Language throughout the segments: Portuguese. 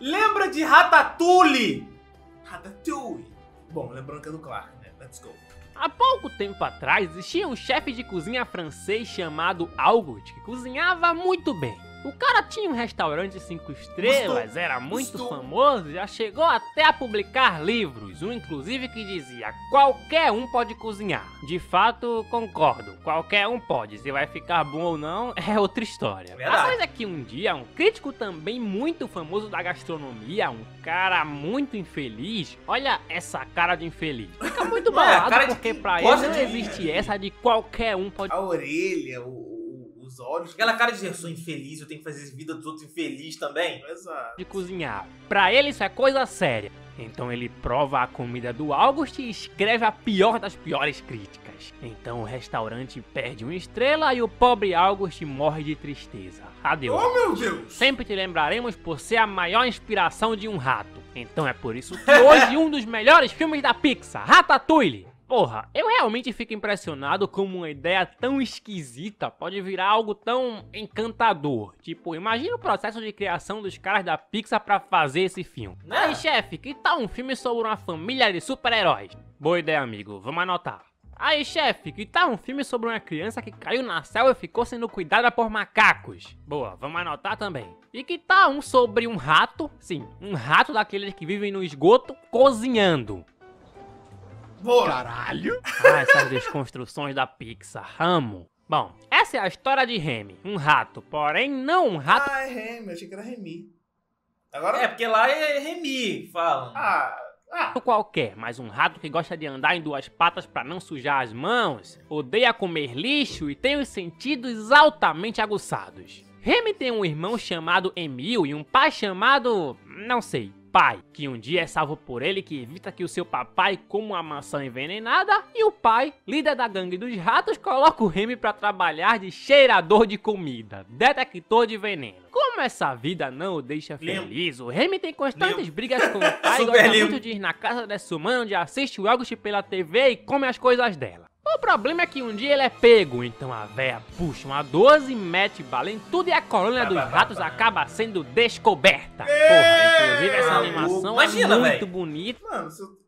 Lembra de Ratatouille? Ratatouille. Bom, lembrando que é do Clark, né? Let's go. Há pouco tempo atrás existia um chefe de cozinha francês chamado August que cozinhava muito bem. O cara tinha um restaurante 5 estrelas, Gostou. era muito Gostou. famoso, já chegou até a publicar livros, um inclusive que dizia qualquer um pode cozinhar. De fato, concordo, qualquer um pode, se vai ficar bom ou não é outra história. Verdade. A coisa é que um dia um crítico também muito famoso da gastronomia, um cara muito infeliz, olha essa cara de infeliz, fica muito Não, é de porque quem pra ele não de- existe essa de qualquer um pode A orelha, o- os olhos. Aquela cara de eu sou infeliz, eu tenho que fazer a vida dos outros infeliz também. Exato. de cozinhar. Pra ele isso é coisa séria. Então ele prova a comida do August e escreve a pior das piores críticas. Então o restaurante perde uma estrela e o pobre August morre de tristeza. Adeus. Oh, meu Deus! Sempre te lembraremos por ser a maior inspiração de um rato. Então é por isso que hoje um dos melhores filmes da Pixar, Ratatouille. Porra, eu realmente fico impressionado como uma ideia tão esquisita pode virar algo tão encantador. Tipo, imagina o processo de criação dos caras da Pixar pra fazer esse filme. Né? Aí, chefe, que tal um filme sobre uma família de super-heróis? Boa ideia, amigo. Vamos anotar. Aí, chefe, que tal um filme sobre uma criança que caiu na selva e ficou sendo cuidada por macacos? Boa, vamos anotar também. E que tal um sobre um rato? Sim, um rato daqueles que vivem no esgoto cozinhando. Boa! Caralho! Ah, essas desconstruções da Pixar, amo. Bom, essa é a história de Remy, um rato, porém não um rato Ah, é Remy, achei que era Remy. Agora. É, porque lá é Remy, falam. Ah, ah. qualquer, mas um rato que gosta de andar em duas patas pra não sujar as mãos, odeia comer lixo e tem os sentidos altamente aguçados. Remy tem um irmão chamado Emil e um pai chamado. não sei. Pai, que um dia é salvo por ele que evita que o seu papai coma uma maçã envenenada, e o pai, líder da gangue dos ratos, coloca o Remy pra trabalhar de cheirador de comida, detector de veneno. Como essa vida não o deixa feliz, o Remy tem constantes brigas com o pai e gosta muito de ir na casa dessa humana onde assiste o August pela TV e come as coisas dela. O problema é que um dia ele é pego, então a véia puxa uma 12, mete bala em tudo e a colônia dos ratos acaba sendo descoberta. Porra, inclusive essa animação Imagina, é muito bonita. Mano, se eu.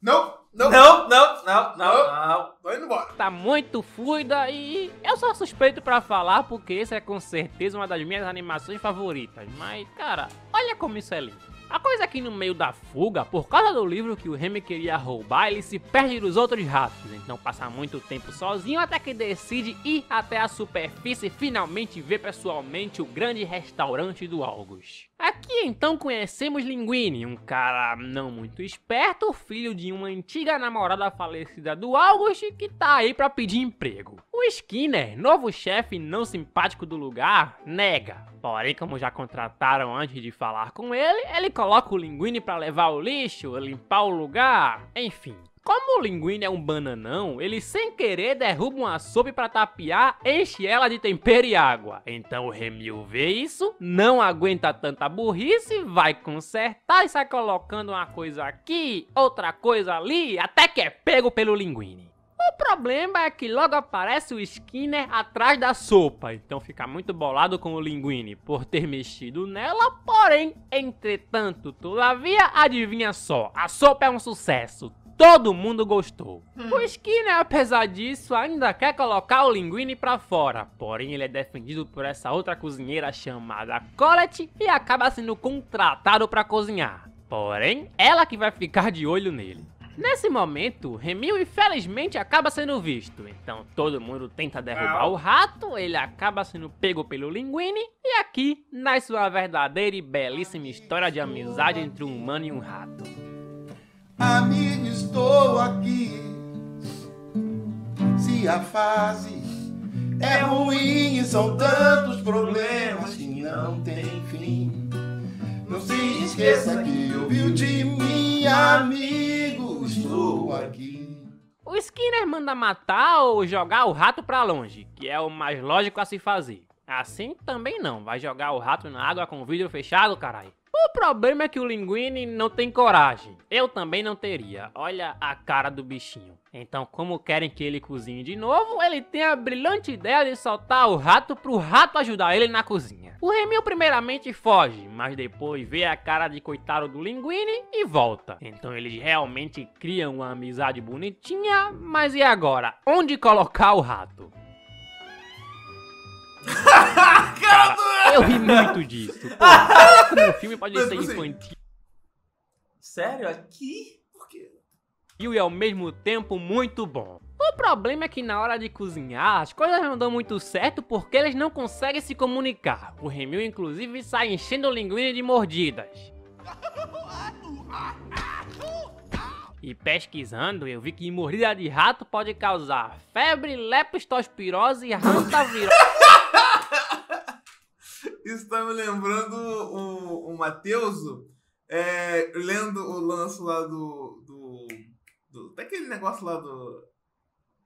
Não, não, Não, não, não, não, não. Tô indo embora. Tá muito fluida e eu sou suspeito pra falar porque esse é com certeza uma das minhas animações favoritas. Mas, cara, olha como isso é lindo. A coisa é que no meio da fuga, por causa do livro que o Remy queria roubar, ele se perde dos outros ratos. Então passa muito tempo sozinho até que decide ir até a superfície e finalmente ver pessoalmente o grande restaurante do August. Aqui então conhecemos Linguini, um cara não muito esperto, filho de uma antiga namorada falecida do August que tá aí pra pedir emprego. O Skinner, novo chefe não simpático do lugar, nega. Porém, como já contrataram antes de falar com ele, ele coloca o Linguini pra levar o lixo, limpar o lugar, enfim. Como o Linguini é um bananão, ele sem querer derruba uma sopa pra tapear, enche ela de tempero e água. Então o Remil vê isso, não aguenta tanta burrice, vai consertar e sai colocando uma coisa aqui, outra coisa ali, até que é pego pelo Linguini. O problema é que logo aparece o Skinner atrás da sopa, então fica muito bolado com o Linguini por ter mexido nela, porém, entretanto, todavia, adivinha só, a sopa é um sucesso. Todo mundo gostou. O Skinner, apesar disso, ainda quer colocar o Linguini pra fora. Porém, ele é defendido por essa outra cozinheira chamada Colette e acaba sendo contratado pra cozinhar. Porém, ela que vai ficar de olho nele. Nesse momento, Remil infelizmente acaba sendo visto. Então todo mundo tenta derrubar o rato, ele acaba sendo pego pelo Linguini e aqui nasce uma verdadeira e belíssima história de amizade entre um humano e um rato. Amigo, estou aqui. Se a fase é ruim e são tantos problemas que não tem fim. Não se esqueça que ouviu de mim, amigo, estou aqui. O Skinner manda matar ou jogar o rato pra longe, que é o mais lógico a se fazer. Assim também não, vai jogar o rato na água com o vidro fechado, carai. O problema é que o Linguini não tem coragem. Eu também não teria. Olha a cara do bichinho. Então, como querem que ele cozinhe de novo, ele tem a brilhante ideia de soltar o rato pro rato ajudar ele na cozinha. O Remil primeiramente foge, mas depois vê a cara de coitado do Linguini e volta. Então eles realmente criam uma amizade bonitinha, mas e agora? Onde colocar o rato? Cara, eu ri muito disso. Pô, como o filme pode ser assim, infantil Sério? Aqui? Por quê? e ao mesmo tempo muito bom. Problema é que na hora de cozinhar, as coisas não dão muito certo porque eles não conseguem se comunicar. O Remil, inclusive, sai enchendo o linguine de mordidas. E pesquisando, eu vi que mordida de rato pode causar febre, leptospirose e hantavirose. Isso tá me lembrando o, o Mateuso é, lendo o lance lá do, do, do. Daquele negócio lá do.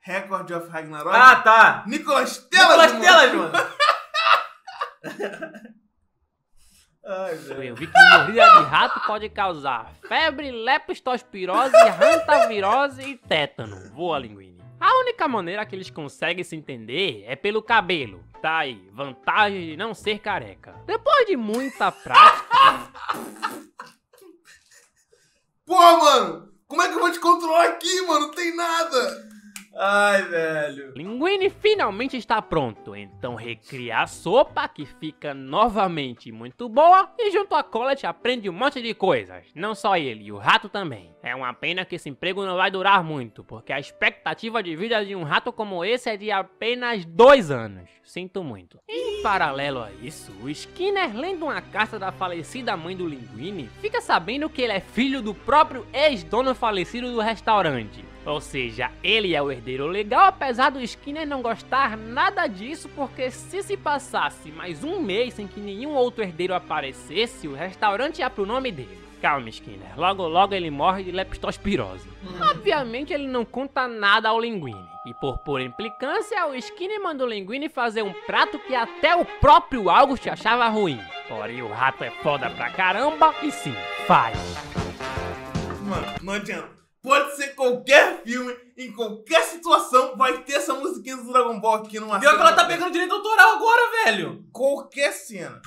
Record of Ragnarok. Ah, tá. Nicolas Telas! Nicolas Telas, mano. Ai, velho. Eu vi que mordida de rato pode causar febre, leptospirose, hantavirose e tétano. Voa, linguine. A única maneira que eles conseguem se entender é pelo cabelo. Tá aí, vantagem de não ser careca. Depois de muita prática, Pô, mano! Como é que eu vou te controlar aqui, mano? Não tem nada! Ai, velho. Linguine finalmente está pronto, então recria a sopa que fica novamente muito boa e junto a Colette aprende um monte de coisas, não só ele, o rato também. É uma pena que esse emprego não vai durar muito, porque a expectativa de vida de um rato como esse é de apenas dois anos. Sinto muito. Em paralelo a isso, o Skinner, lendo uma carta da falecida mãe do Linguine, fica sabendo que ele é filho do próprio ex-dono falecido do restaurante. Ou seja, ele é o herdeiro legal, apesar do Skinner não gostar nada disso, porque se se passasse mais um mês sem que nenhum outro herdeiro aparecesse, o restaurante ia pro nome dele. Calma, Skinner. Logo, logo ele morre de leptospirose. Obviamente ele não conta nada ao Linguine. E por pura implicância, o Skinner mandou o Linguine fazer um prato que até o próprio August achava ruim. Porém, o rato é foda pra caramba e sim, faz. Mano, não adianta. Pode ser qualquer filme, em qualquer situação, vai ter essa musiquinha do Dragon Ball aqui numa Pior que ela cena. tá pegando direito autoral agora, velho. Qualquer cena.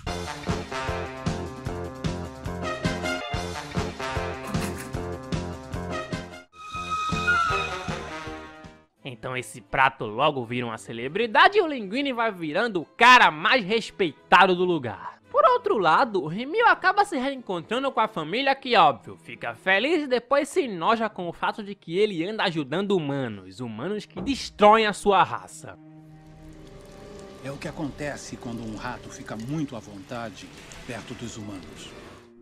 Então esse prato logo vira uma celebridade e o Linguine vai virando o cara mais respeitado do lugar. Outro lado, o acaba se reencontrando com a família que, óbvio, fica feliz e depois se enoja com o fato de que ele anda ajudando humanos, humanos que destroem a sua raça. É o que acontece quando um rato fica muito à vontade perto dos humanos.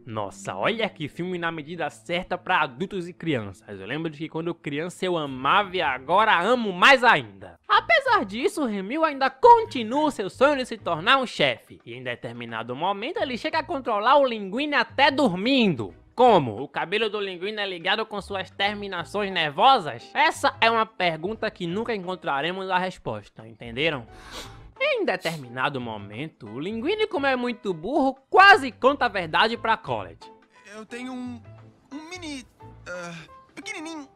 Nossa, olha que filme na medida certa pra adultos e crianças. Eu lembro de que quando criança eu amava e agora amo mais ainda. Apesar disso, o Remil ainda continua seu sonho de se tornar um chefe. E em determinado momento ele chega a controlar o Linguine até dormindo. Como? O cabelo do Linguine é ligado com suas terminações nervosas? Essa é uma pergunta que nunca encontraremos a resposta, entenderam? Em determinado momento, o Linguine, como é muito burro, quase conta a verdade pra Colette. Eu tenho um. um mini. ah, pequenininho.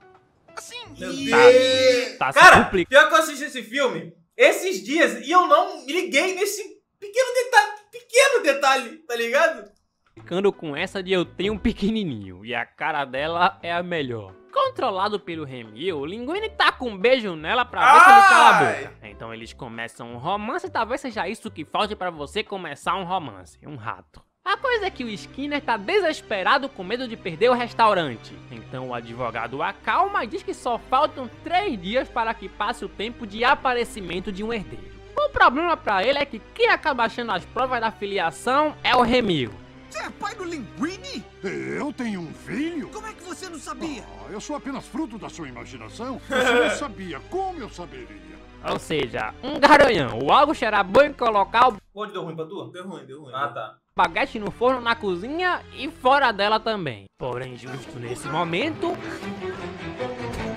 Assim. Meu e- Deus. Tá se Cara, pior que eu assisti esse filme esses dias e eu não me liguei nesse pequeno detalhe. Pequeno detalhe, tá ligado? Ficando com essa de eu tenho um pequenininho e a cara dela é a melhor. Controlado pelo Remil, o Linguine tá com um beijo nela pra ver se ele cala a Ai! boca. Então eles começam um romance e talvez seja isso que falte pra você começar um romance, um rato. A coisa é que o Skinner tá desesperado com medo de perder o restaurante. Então o advogado o acalma e diz que só faltam três dias para que passe o tempo de aparecimento de um herdeiro. O problema pra ele é que quem acaba achando as provas da filiação é o Remil. Você é pai do Linguini? Eu tenho um filho? Como é que você não sabia? Ah, eu sou apenas fruto da sua imaginação. Você não sabia. Como eu saberia? Ou seja, um garanhão. O August era bom em colocar o Onde deu ruim pra tu? Deu ruim, deu ruim. Ah, tá. baguete no forno na cozinha e fora dela também. Porém, justo nesse momento,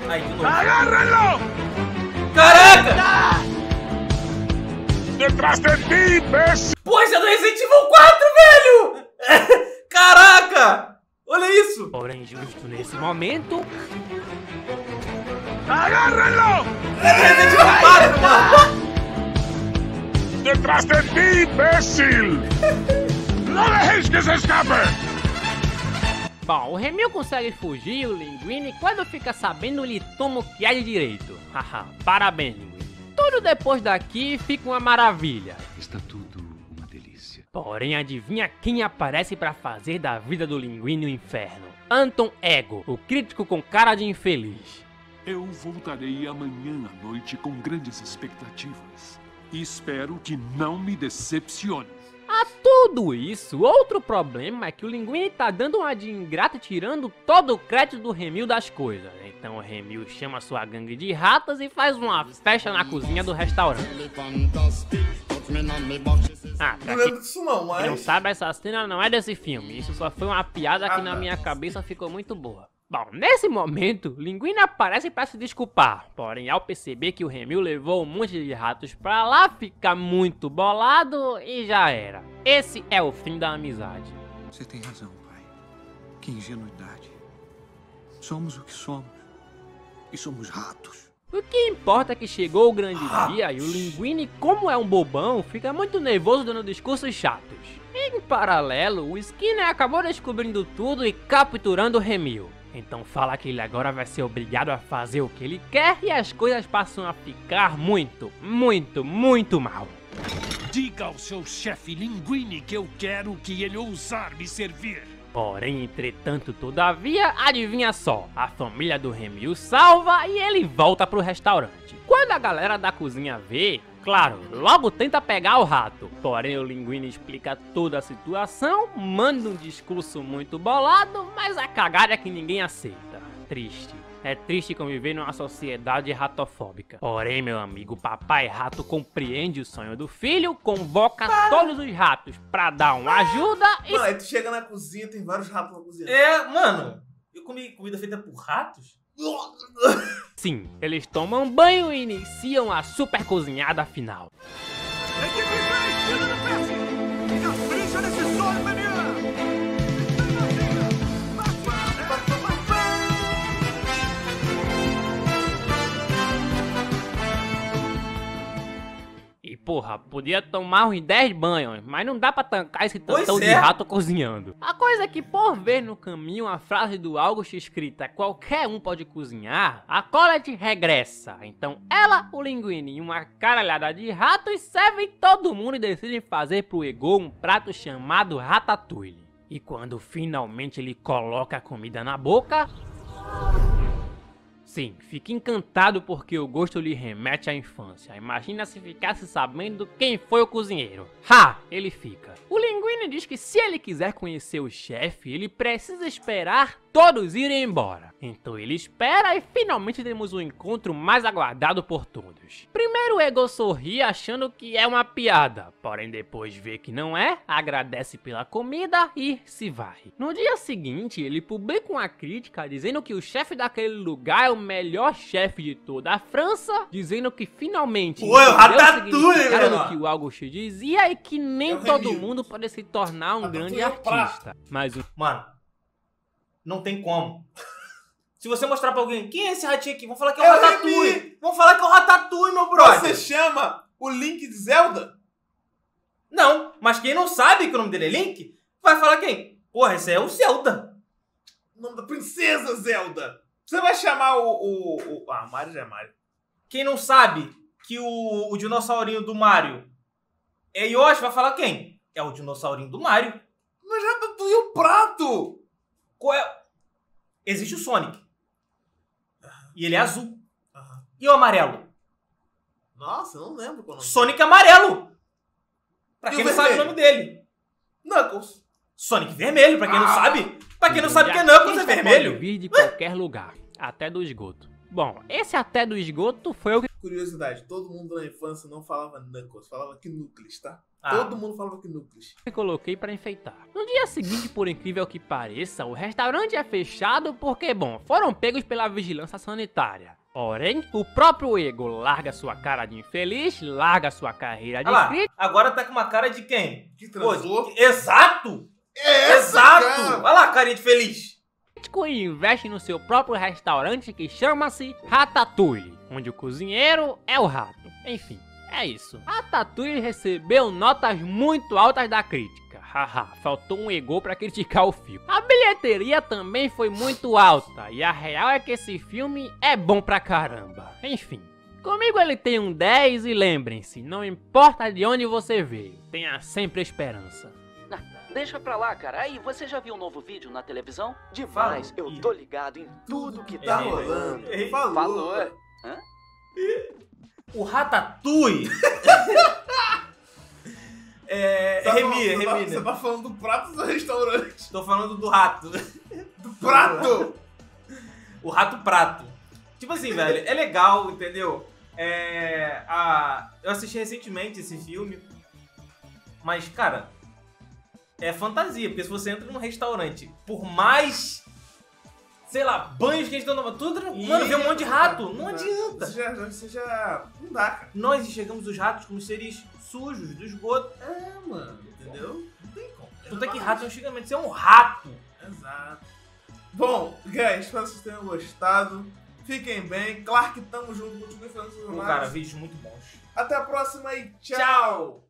Aí, de novo. Caraca! Detrás de ti, imbecil! Porra, esse é do Resident Evil 4, velho! Caraca! Olha isso! Porém, justo nesse momento, Para, mano! ¡Detrás de ti, imbécil! ¡No dejéis que se escape! Bom, o Remil consegue fugir o Linguini, quando fica sabendo, ele toma o que é de direito. Haha, parabéns, Linguini. Tudo depois daqui fica uma maravilha. Está tudo. Porém, adivinha quem aparece pra fazer da vida do Linguini o inferno? Anton Ego, o crítico com cara de infeliz. Eu voltarei amanhã à noite com grandes expectativas. E espero que não me decepcione. A tudo isso, outro problema é que o Linguini tá dando uma de ingrato e tirando todo o crédito do Remil das coisas. Então o Remil chama sua gangue de ratas e faz uma festa na cozinha do restaurante. Ah, Não lembro disso não, não mas... sabe, essa cena não é desse filme. Isso só foi uma piada que Ah, na tá. minha cabeça ficou muito boa. Bom, nesse momento, Linguini aparece pra se desculpar. Porém, ao perceber que o Remil levou um monte de ratos pra lá, fica muito bolado e já era. Esse é o fim da amizade. Você tem razão, pai. Que ingenuidade. Somos o que somos. E somos ratos. O que importa é que chegou o grande dia e o Linguini, como é um bobão, fica muito nervoso dando discursos chatos. Em paralelo, o Skinner acabou descobrindo tudo e capturando o Remil. Então fala que ele agora vai ser obrigado a fazer o que ele quer e as coisas passam a ficar muito, muito, muito mal. Diga ao seu chefe Linguini que eu quero que ele ousar me servir. Porém, entretanto, todavia, adivinha só, a família do Remy o salva e ele volta pro restaurante. Quando a galera da cozinha vê, claro, logo tenta pegar o rato. Porém, o Linguini explica toda a situação, manda um discurso muito bolado, mas a cagada é que ninguém aceita. Triste. É triste conviver numa sociedade ratofóbica. Porém, meu amigo, papai rato compreende o sonho do filho, convoca todos os ratos pra dar uma ajuda e Mano, aí tu chega na cozinha, tem vários ratos na cozinha. É, mano, eu comi comida feita por ratos? Sim, eles tomam banho e iniciam a super cozinhada final. Capricha porra, podia tomar uns 10 banhos, mas não dá pra tancar esse tantão de é. rato cozinhando. A coisa é que por ver no caminho a frase do August escrita qualquer um pode cozinhar, a Colette regressa. Então ela, o Linguini e uma caralhada de ratos servem todo mundo e decidem fazer pro Ego um prato chamado Ratatouille. E quando finalmente ele coloca a comida na boca, Sim, fica encantado porque o gosto lhe remete à infância. Imagina se ficasse sabendo quem foi o cozinheiro. Ha! Ele fica. O Linguini diz que se ele quiser conhecer o chefe, ele precisa esperar todos irem embora. Então ele espera e finalmente temos o encontro mais aguardado por todos. Primeiro o Ego sorri achando que é uma piada, porém depois vê que não é, agradece pela comida e se vai. No dia seguinte, ele publica uma crítica dizendo que o chefe daquele lugar é o melhor chefe de toda a França, dizendo que finalmente Pô, é o entendeu do que o Augusto dizia e que nem É o todo mundo pode se tornar um Ratatouille grande o artista. Mas o Mano, não tem como. Se você mostrar pra alguém, quem é esse ratinho aqui? Vão falar que é o o Ratatouille. Vão falar que é o Ratatouille, meu brother. Você chama o Link de Zelda? Não, mas quem não sabe que o nome dele é Link, vai falar quem? Porra, esse é o Zelda. O nome da princesa Zelda. Você vai chamar o... o, o... Ah, Mario já é Mario. Quem não sabe que o, o dinossaurinho do Mario é Yoshi, vai falar quem? É o dinossaurinho do Mario. Mas Ratatouille é o prato! Qual é? Existe o Sonic. E ele é azul. Aham. E o amarelo? Nossa, eu não lembro qual é o nome. Sonic amarelo. Pra E quem o não sabe o vermelho? nome dele. Knuckles. Sonic vermelho, pra quem não Ah. sabe. Pra quem não sabe que é o Knuckles é vermelho. Pode vir de qualquer lugar, até do esgoto. Bom, esse até do esgoto foi o que Curiosidade, todo mundo na infância não falava Knuckles, falava Knuckles, tá? Ah. Todo mundo falava Knuckles. eu coloquei pra enfeitar. No dia seguinte, por incrível que pareça, o restaurante é fechado porque, bom, foram pegos pela vigilância sanitária. Porém, o próprio Ego larga sua cara de infeliz, larga sua carreira de Olha lá, agora tá com uma cara de quem? Que Pô, transou. Exato! É essa, Exato! cara? Olha lá, carinha de feliz. E investe no seu próprio restaurante que chama-se Ratatouille, onde o cozinheiro é o rato. Enfim, é isso. Ratatouille recebeu notas muito altas da crítica. Haha, faltou um ego pra criticar o filme. A bilheteria também foi muito alta, e a real é que esse filme é bom pra caramba. Enfim. Comigo ele tem um 10 e lembrem-se, não importa de onde você veio, tenha sempre esperança. Deixa pra lá, cara. Aí, você já viu um novo vídeo na televisão? Demais. Fala. Eu tô ligado em tudo que Tá É, rolando. é, Falou. Falou. Hã? O Ratatouille. é. Tá falando- Remi, tá- Remi. Você tá falando do prato do restaurante. Tô falando do rato. Do prato! O rato prato. Tipo assim, velho, é legal, entendeu? É. A... Eu assisti recentemente esse filme. Mas, cara. É fantasia, porque se você entra num restaurante, por mais. Sei lá, banhos que eles estão tomando, tudo. Mano, vê um monte de rato. Não adianta. Você já, você já. Não dá, cara. Nós enxergamos os ratos como seres sujos, do esgoto. É, mano. Entendeu? Não tem como. Tanto é que rato é um xingamento, você é um rato. Exato. Bom, guys, espero que vocês tenham gostado. Fiquem bem. Claro que tamo junto. Continue fazendo Pô, lives. cara, vídeos muito bons. Até a próxima e tchau. Tchau!